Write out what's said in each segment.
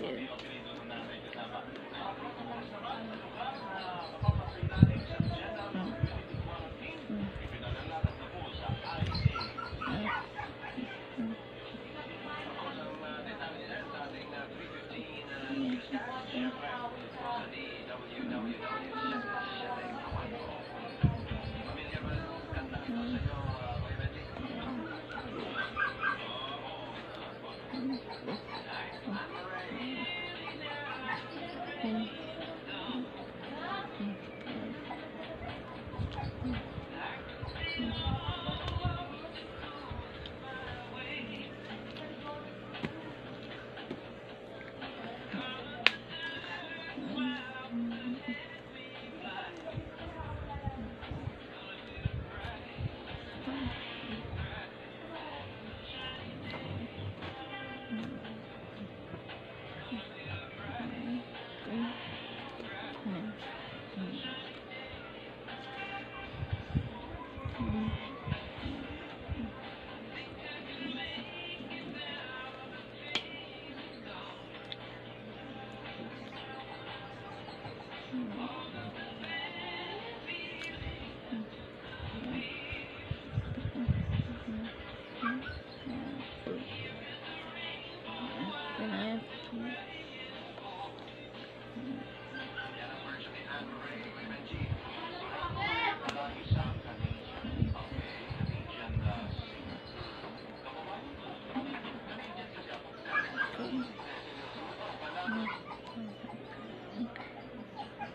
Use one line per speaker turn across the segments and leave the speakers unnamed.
you.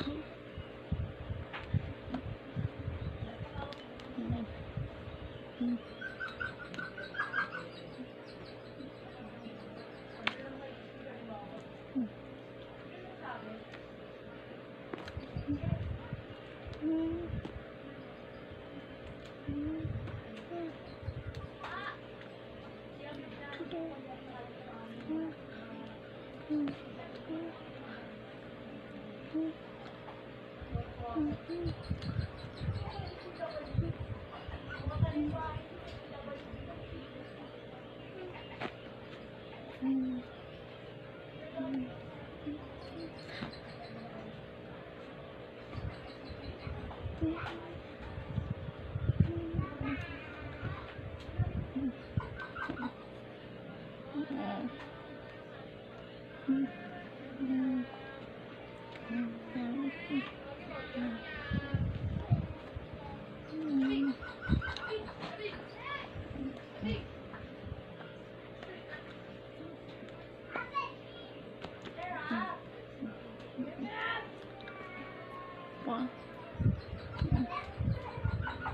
Mm-hmm. Mm-hmm.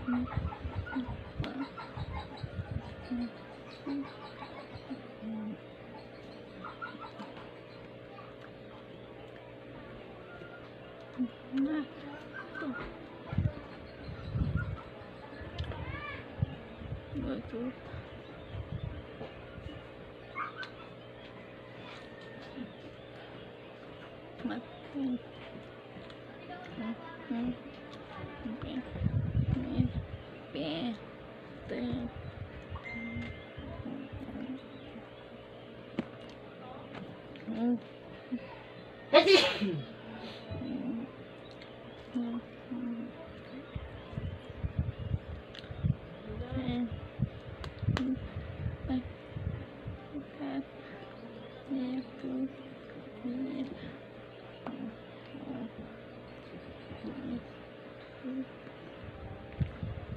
Nah, hmm. tuh.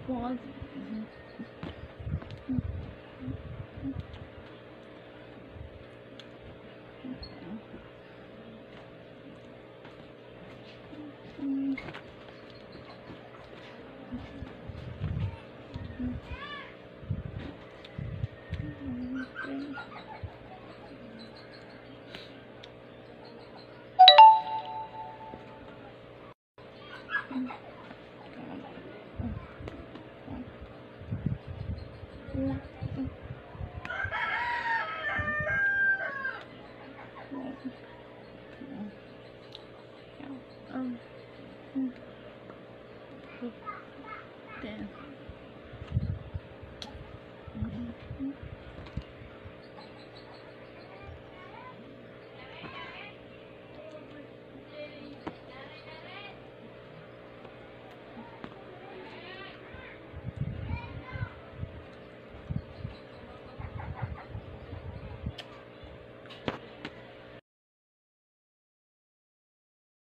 Pause. Then. Um, hmm.